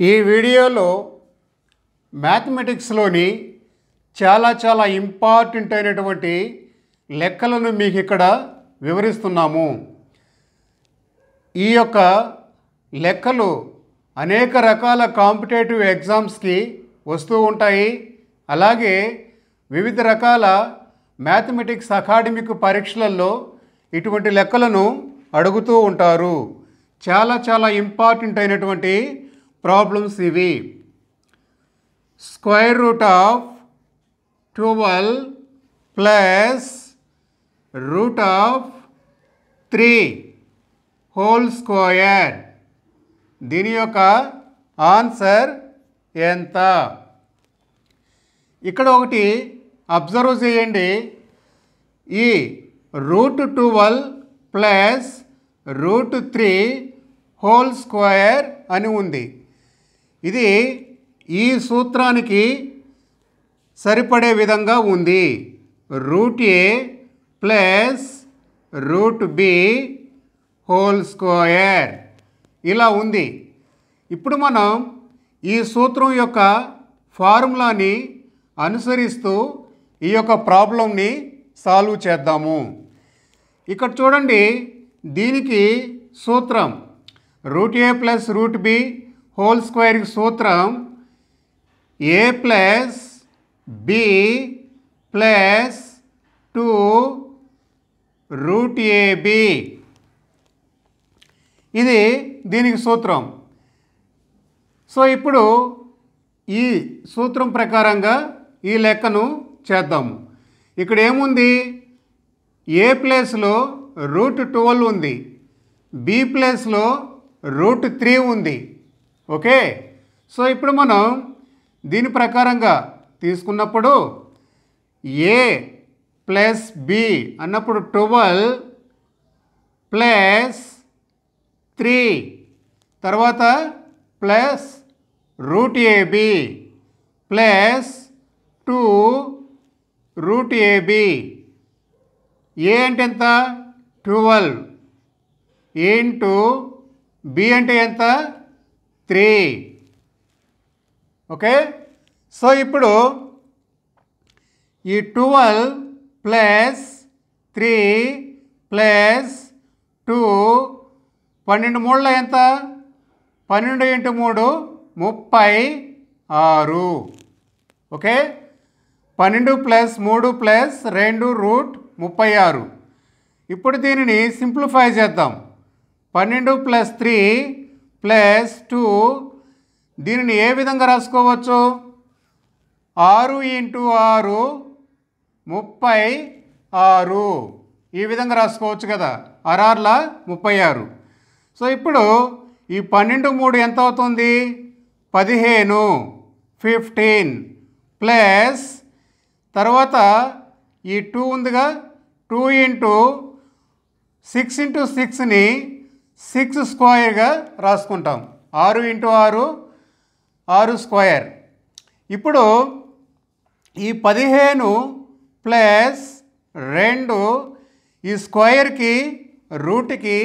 ఈ వీడియోలో మ్యాథమెటిక్స్లోని చాలా చాలా ఇంపార్టెంట్ అయినటువంటి లెక్కలను మీకు ఇక్కడ వివరిస్తున్నాము. ఈ యొక్క లెక్కలు అనేక రకాల కాంపిటేటివ్ ఎగ్జామ్స్కి వస్తూ ఉంటాయి. అలాగే వివిధ రకాల మ్యాథమెటిక్స్ అకాడమిక్ పరీక్షలలో ఇటువంటి లెక్కలను అడుగుతూ ఉంటారు. చాలా చాలా ఇంపార్టెంట్ అయినటువంటి ప్రాబ్లమ్స్ ఇవి. Square root of twelve plus root of three whole square దీని యొక్క ఆన్సర్ ఎంత? ఇక్కడ ఒకటి అబ్జర్వ్ చేయండి. ఈ root twelve plus root three whole square అని ఉంది. ఇది ఈ సూత్రానికి సరిపడే విధంగా ఉంది. Root A plus root B whole square. ఇలా ఉంది. ఇప్పుడు మనం ఈ సూత్రం యొక్క ఫార్ములాని అనుసరిస్తూ ఈ యొక్క ప్రాబ్లంని సాల్వ్ చేద్దాము. ఇక్కడ చూడండి దీనికి సూత్రం root A plus root B whole స్క్వేర్కి సూత్రం A plus B plus two root A B ఇది దీనికి సూత్రం. సో ఇప్పుడు ఈ సూత్రం ప్రకారంగా ఈ లెక్కను చేద్దాము ఇక్కడ ఏముంది? ఏ ప్లేస్లో రూట్ ట్వెల్వ్ ఉంది? బి ప్లేస్లో రూట్ త్రీ ఉంది? ఓకే? సో ఇప్పుడు మనం దీని ప్రకారంగా తీసుకున్నప్పుడు ఏ ప్లస్ బి అన్నప్పుడు ట్వెల్వ్ ప్లస్ త్రీ తర్వాత plus root A B plus two root A B A అంటే ఎంత? ట్వెల్వ్. ఇంటూ బి అంటే ఎంత? త్రీ. ఓకే? సో ఇప్పుడు ఈ twelve plus three plus two పన్నెండు మూడులో ఎంత? పన్నెండు ఇంటూ మూడు ముప్పై ఆరు. ఓకే? పన్నెండు ప్లస్ మూడు ప్లస్ రెండు రూట్ ముప్పై ఆరు. ఇప్పుడు దీనిని సింప్లిఫై చేద్దాం. పన్నెండు ప్లస్ త్రీ ప్లస్ టూ. దీనిని ఏ విధంగా రాసుకోవచ్చు? ఆరు ఇంటూ ఆరు ముప్పై ఆరు. ఈ విధంగా రాసుకోవచ్చు కదా. ఆర్ఆర్ల ముప్పై ఆరు. సో ఇప్పుడు ఈ పన్నెండు మూడు ఎంత అవుతుంది? పదిహేను. ఫిఫ్టీన్. ప్లస్ తర్వాత ఈ టూ ఉందిగా. టూ ఇంటూ సిక్స్ ఇంటూ సిక్స్ని సిక్స్ స్క్వైర్గా రాసుకుంటాం. ఆరు ఇంటూ ఆరు ఆరు స్క్వేర్. ఇప్పుడు ఈ పదిహేను ప్లస్ రెండు ఈ స్క్వేర్కి రూట్కి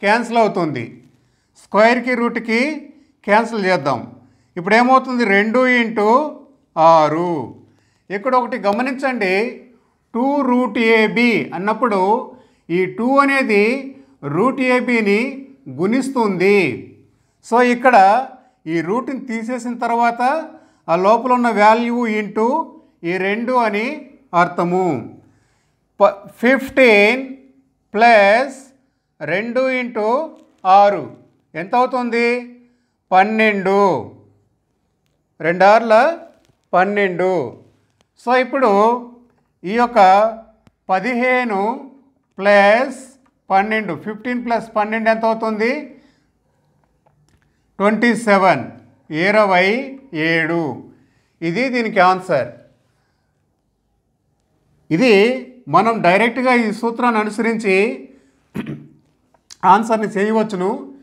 క్యాన్సిల్ అవుతుంది. స్క్వేర్కి రూట్కి క్యాన్సిల్ చేద్దాం. ఇప్పుడు ఏమవుతుంది? రెండు ఇంటూ ఆరు. ఇక్కడ ఒకటి గమనించండి. టూ రూట్ ఏబి అన్నప్పుడు ఈ టూ అనేది రూట్ ఏబిని గుణిస్తుంది. సో ఇక్కడ ఈ రూట్ని తీసేసిన తర్వాత ఆ లోపల ఉన్న వాల్యూ ఇంటూ ఈ రెండు అని అర్థము. ప ఫిఫ్టీన్ ప్లస్ రెండు ఇంటూ ఆరు. ఎంత అవుతుంది? పన్నెండు. రెండార్ల పన్నెండు. సో ఇప్పుడు ఈ యొక్క పదిహేను ప్లస్ పన్నెండు. ఫిఫ్టీన్ ప్లస్ పన్నెండు ఎంత అవుతుంది? Twenty seven. ఇరవై ఏడు. ఇది దీనికి ఆన్సర్. ఇది మనం డైరెక్ట్గా ఈ సూత్రాన్ని అనుసరించి ఆన్సర్ని చేయవచ్చును.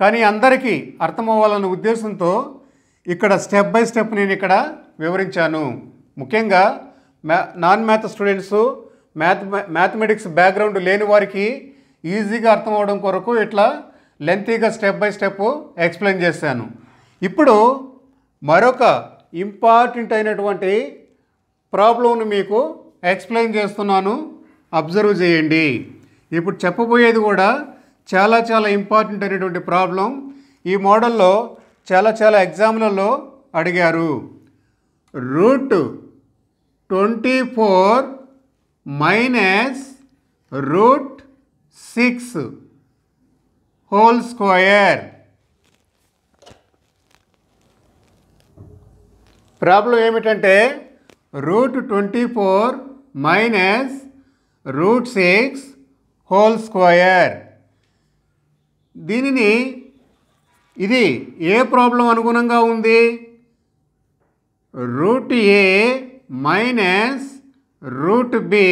కానీ అందరికీ అర్థమవ్వాలన్న ఉద్దేశంతో ఇక్కడ స్టెప్ బై స్టెప్ నేను ఇక్కడ వివరించాను. ముఖ్యంగా మ్యా non math students math mathematics background లేని వారికి ఈజీగా అర్థం అవడం కొరకు ఇట్లా lengthy step by step explain చేశాను. ఇప్పుడు మరొక ఇంపార్టెంట్ అయినటువంటి ప్రాబ్లంను మీకు ఎక్స్ప్లెయిన్ చేస్తున్నాను. అబ్జర్వ్ చేయండి. ఇప్పుడు చెప్పబోయేది కూడా చాలా చాలా ఇంపార్టెంట్ అయినటువంటి ప్రాబ్లం ఈ మోడల్లో చాలా చాలా ఎగ్జామ్లలో అడిగారు. Root twenty four minus root six whole square problem ఏమిటంటే root twenty four minus root six whole square దీనిని ఇది ఏ ప్రాబ్లం అనుగుణంగా ఉంది? Root A minus root B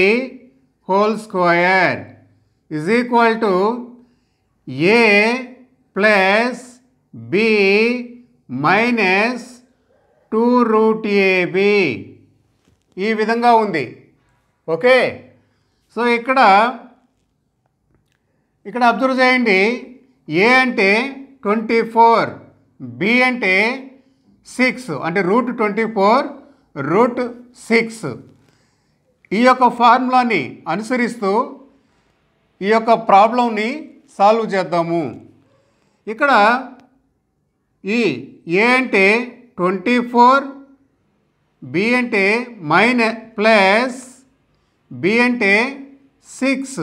whole square is equal to A plus B minus two root A B ఈ విధంగా ఉంది. Okay so ఇక్కడ ఇక్కడ అబ్జర్వ్ చేయండి. ఏ అంటే ట్వంటీ ఫోర్ బి అంటే సిక్స్ అంటే root twenty four root six ఈ యొక్క ఫార్ములాని అనుసరిస్తూ ఈ యొక్క ప్రాబ్లంని సాల్వ్ చేద్దాము. ఇక్కడ ఈ ఏ అంటే ట్వంటీ ఫోర్ బి అంటే మైనస్ ప్లస్ బి అంటే సిక్స్.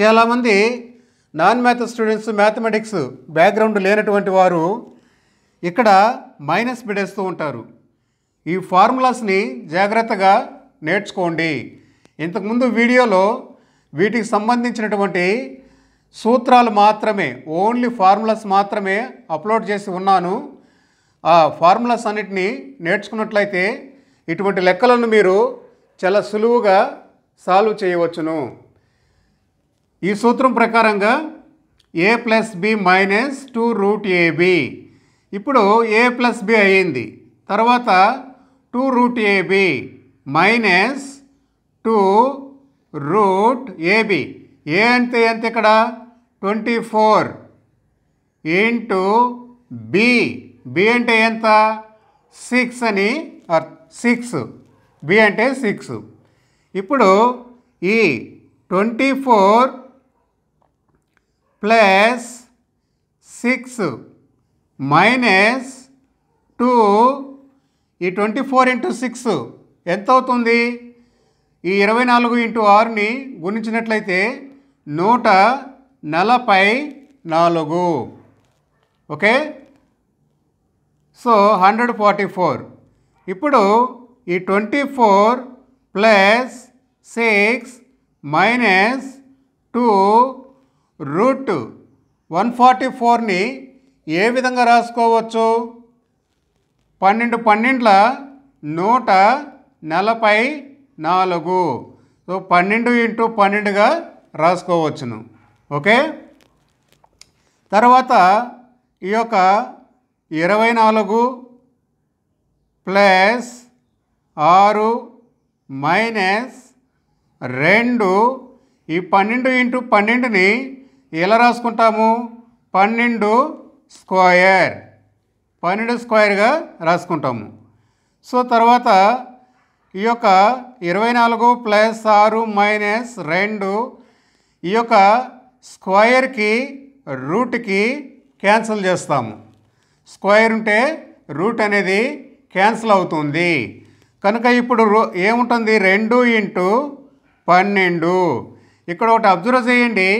చాలామంది non math students mathematics background లేనటువంటి వారు ఇక్కడ మైనస్ బిడేస్తూ ఉంటారు. ఈ ఫార్ములాస్ని జాగ్రత్తగా నేర్చుకోండి. ఇంతకుముందు వీడియోలో వీటికి సంబంధించినటువంటి సూత్రాలు మాత్రమే ఓన్లీ ఫార్ములాస్ మాత్రమే అప్లోడ్ చేసి ఉన్నాను. ఆ ఫార్ములాస్ అన్నిటినీ నేర్చుకున్నట్లయితే ఇటువంటి లెక్కలను మీరు చాలా సులువుగా సాల్వ్ చేయవచ్చును. ఈ సూత్రం ప్రకారంగా A plus B minus two root A B ఇప్పుడు ఏ ప్లస్ బి అయ్యింది. తర్వాత two root A B minus two root A B. A అంటే ఎంత ఇక్కడ? Twenty four into B. B అంటే ఎంత? సిక్స్ అని సిక్స్. బి అంటే సిక్స్. ఇప్పుడు ఈ twenty four plus six minus two. ఈ ట్వంటీ ఫోర్ ఇంటూ సిక్స్ ఎంత అవుతుంది? ఈ ఇరవై నాలుగు ఇంటూ ఆరుని గుణించినట్లయితే నూట నలభై నాలుగు. Okay? So hundred forty four. ఇప్పుడు ఈ twenty four plus six minus two root one forty ఫోర్ని ఏ విధంగా రాసుకోవచ్చు? పన్నెండు పన్నెండుల నూట నలభై నాలుగు. సో పన్నెండు ఇంటూ పన్నెండుగా రాసుకోవచ్చును. ఓకే? తర్వాత ఈ యొక్క ఇరవై నాలుగు ప్లస్ ఆరు మైనస్ రెండు. ఈ పన్నెండు ఇంటూ పన్నెండుని ఎలా రాసుకుంటాము? పన్నెండు స్క్వయర్ పన్నెండు స్క్వయర్గా రాసుకుంటాము. సో తర్వాత ఈ యొక్క ఇరవై నాలుగు ప్లస్ ఆరు మైనస్ రెండు ఈ యొక్క స్క్వైర్కి రూట్కి క్యాన్సిల్ చేస్తాము. స్క్వైర్ ఉంటే రూట్ అనేది క్యాన్సిల్ అవుతుంది. కనుక ఇప్పుడు రూ ఏముంటుంది? రెండు ఇంటూ పన్నెండు. ఇక్కడ ఒకటి అబ్జర్వ్ చేయండి.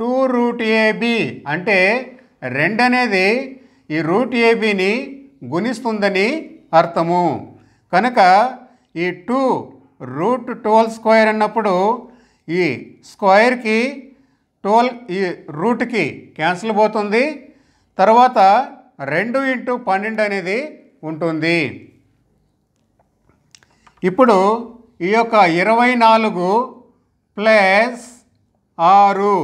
టూ రూట్ ఏబి అంటే రెండు అనేది ఈ రూట్ ఏబిని గుణిస్తుందని అర్థము. కనుక ఈ టూ రూట్ టోల్ స్క్వేర్ అన్నప్పుడు ఈ స్క్వేర్కి టోల్ ఈ రూట్కి క్యాన్సిల్ పోతుంది. తర్వాత రెండు ఇంటూ పన్నెండు అనేది ఉంటుంది. ఇప్పుడు ఈ యొక్క ఇరవై నాలుగు ప్లస్ ఆరు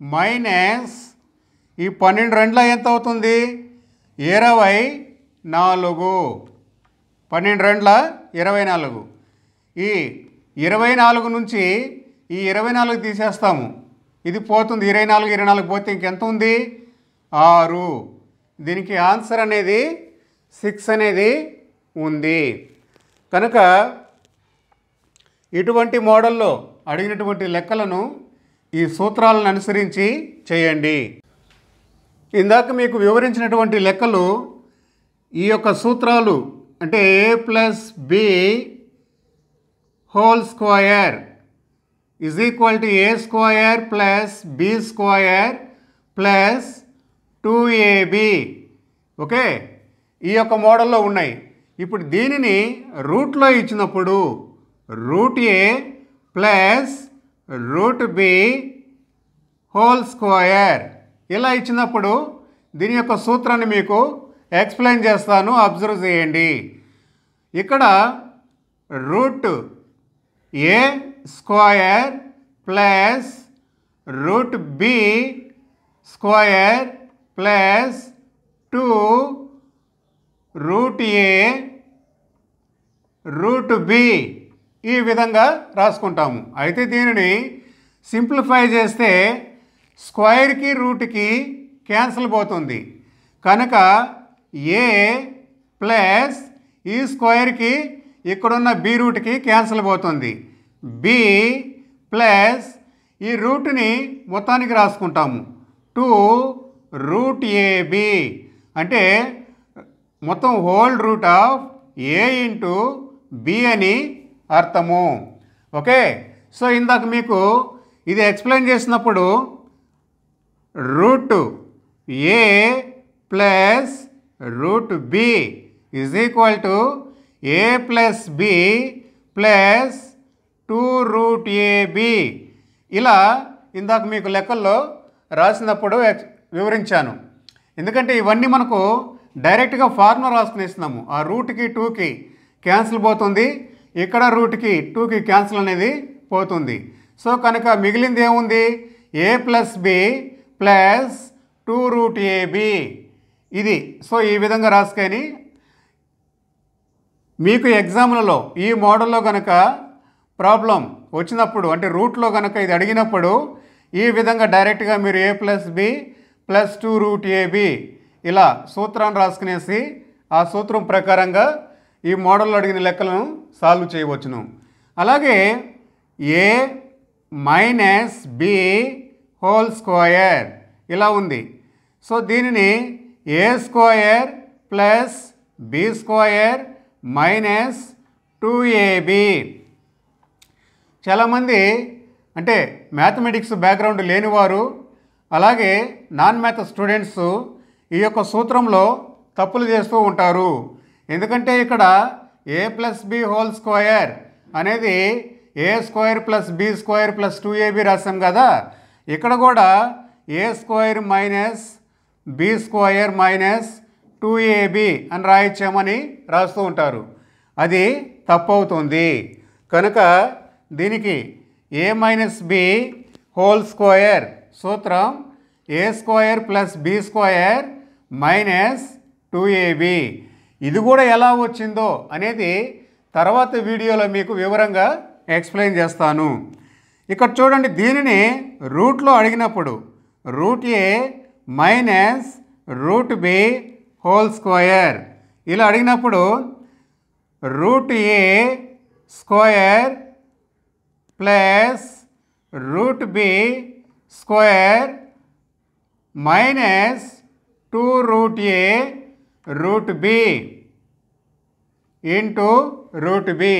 మైనస్ ఈ పన్నెండు రెండులో ఎంత అవుతుంది ఇరవై నాలుగు. పన్నెండు రెండ్ల ఇరవై నాలుగు. ఈ ఇరవై నాలుగు నుంచి ఈ ఇరవై నాలుగు తీసేస్తాము. ఇది పోతుంది. ఇరవై నాలుగు ఇరవై నాలుగు పోతే ఇంకెంత ఉంది? ఆరు. దీనికి ఆన్సర్ అనేది సిక్స్ అనేది ఉంది. కనుక ఇటువంటి మోడల్లో అడిగినటువంటి లెక్కలను ఈ సూత్రాలను అనుసరించి చేయండి. ఇందాక మీకు వివరించినటువంటి లెక్కలు ఈ యొక్క సూత్రాలు అంటే A plus B whole square is equal to A square plus B square plus two A B okay? ఈ యొక్క మోడల్లో ఉన్నాయి. ఇప్పుడు దీనిని రూట్లో ఇచ్చినప్పుడు root A plus root B whole square ఇలా ఇచ్చినప్పుడు? దీని యొక్క సూత్రాన్ని మీకు ఎక్స్ప్లెయిన్ చేస్తాను అబ్జర్వ్ చేయండి. ఇక్కడ root A square plus root B square plus two root A root B ఈ విధంగా రాసుకుంటాము. అయితే దీనిని సింప్లిఫై చేస్తే స్క్వైర్కి రూట్కి క్యాన్సిల్ పోతుంది. కనుక ఏ ప్లస్ ఈ స్క్వైర్కి ఇక్కడున్న బి రూట్కి క్యాన్సిల్ పోతుంది. బి ప్లస్ ఈ రూట్ని మొత్తానికి రాసుకుంటాము. Two root A B. అంటే మొత్తం whole root of A into B అని అర్థము. ఓకే? సో ఇందాక మీకు ఇది ఎక్స్ప్లెయిన్ చేసినప్పుడు root A plus root B is equal to A plus B plus two root A B ఇలా ఇందాక మీకు లెక్కల్లో రాసినప్పుడు వివరించాను. ఎందుకంటే ఇవన్నీ మనకు డైరెక్ట్గా ఫార్ములా రాసుకునేస్తున్నాము ఆ రూట్కి టూకి క్యాన్సిల్ పోతుంది. ఇక్కడ రూట్కి టూకి క్యాన్సిల్ అనేది పోతుంది. సో కనుక మిగిలింది ఏముంది? A plus B plus two root A B ఇది. సో ఈ విధంగా రాసుకొని మీకు ఎగ్జామ్లలో ఈ మోడల్లో కనుక ప్రాబ్లం వచ్చినప్పుడు అంటే రూట్లో కనుక ఇది అడిగినప్పుడు ఈ విధంగా డైరెక్ట్గా మీరు A plus B plus two root A B ఇలా సూత్రాన్ని రాసుకునేసి ఆ సూత్రం ప్రకారంగా ఈ మోడల్లో అడిగిన లెక్కలను సాల్వ్ చేయవచ్చును. అలాగే A minus B whole square ఇలా ఉంది. సో దీనిని A square plus B square minus two A B చాలామంది అంటే మ్యాథమెటిక్స్ బ్యాక్గ్రౌండ్ లేనివారు అలాగే నాన్ మ్యాథ్ స్టూడెంట్స్ ఈ యొక్క సూత్రంలో తప్పులు చేస్తూ ఉంటారు. ఎందుకంటే ఇక్కడ A plus B whole square అనేది A square plus B square plus two A B రాసాం కదా. ఇక్కడ కూడా A square minus B square minus two A B అని రాయించామని రాస్తూ ఉంటారు. అది తప్పు అవుతుంది కనుక దీనికి A minus B whole square సూత్రం A square plus B square minus two A B ఇది కూడా ఎలా వచ్చిందో అనేది తర్వాత వీడియోలో మీకు వివరంగా ఎక్స్ప్లెయిన్ చేస్తాను. ఇక్కడ చూడండి దీనిని రూట్లో అడిగినప్పుడు root A minus root B whole square ఇలా అడిగినప్పుడు root A square plus root B square minus two root A root B into root B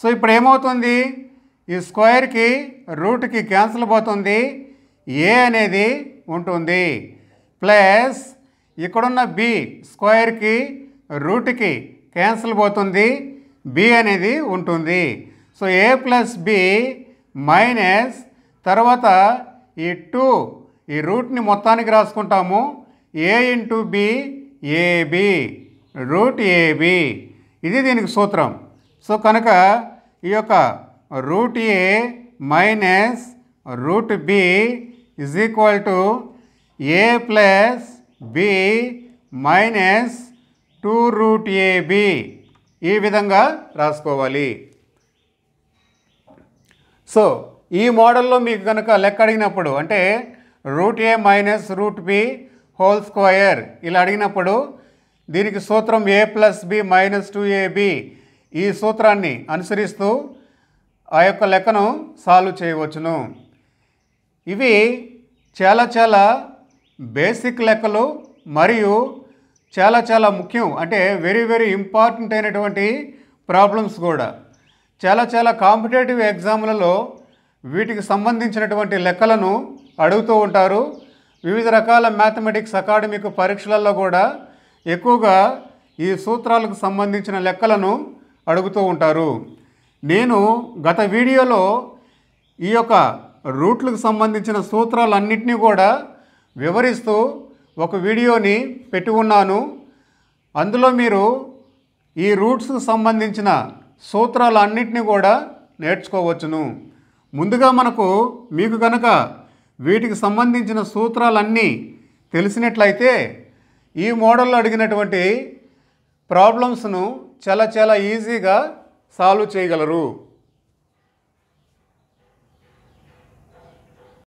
so ఇప్పుడు ఏమవుతుంది? ఈ స్క్వేర్కి రూట్కి క్యాన్సిల్ పోతుంది. ఏ అనేది ఉంటుంది. ప్లస్ ఇక్కడున్న బి స్క్వేర్కి రూట్కి క్యాన్సిల్ పోతుంది. బి అనేది ఉంటుంది. So A plus B minus తర్వాత ఈ టూ ఈ రూట్ని మొత్తానికి రాసుకుంటాము. A into B A B root A B ఇది దీనికి సూత్రం. సో కనుక ఈ యొక్క root A minus root B is equal to A plus B minus two root A B ఈ విధంగా రాసుకోవాలి. సో ఈ మోడల్లో మీకు కనుక లెక్క అడిగినప్పుడు అంటే root A minus root B whole square ఇలా అడిగినప్పుడు దీనికి సూత్రం A plus B minus two A B ఈ సూత్రాన్ని అనుసరిస్తూ ఆ యొక్క లెక్కను సాల్వ్ చేయవచ్చును. ఇవి చాలా చాలా బేసిక్ లెక్కలు మరియు చాలా చాలా ముఖ్యం అంటే వెరీ వెరీ ఇంపార్టెంట్ అయినటువంటి ప్రాబ్లమ్స్ కూడా. చాలా చాలా కాంపిటేటివ్ ఎగ్జామ్లలో వీటికి సంబంధించినటువంటి లెక్కలను అడుగుతూ ఉంటారు. వివిధ రకాల మ్యాథమెటిక్స్ అకాడమిక్ పరీక్షలలో కూడా ఎక్కువగా ఈ సూత్రాలకు సంబంధించిన లెక్కలను అడుగుతూ ఉంటారు. నేను గత వీడియోలో ఈ యొక్క రూట్లకు సంబంధించిన సూత్రాలన్నింటినీ కూడా వివరిస్తూ ఒక వీడియోని పెట్టి ఉన్నాను. అందులో మీరు ఈ రూట్స్కు సంబంధించిన సూత్రాలన్నింటినీ కూడా నేర్చుకోవచ్చును. ముందుగా మనకు మీకు కనుక వీటికి సంబంధించిన సూత్రాలన్నీ తెలిసినట్లయితే ఈ మోడల్లో అడిగినటువంటి ప్రాబ్లమ్స్ను చాలా చాలా ఈజీగా సాల్వ్ చేయగలరు.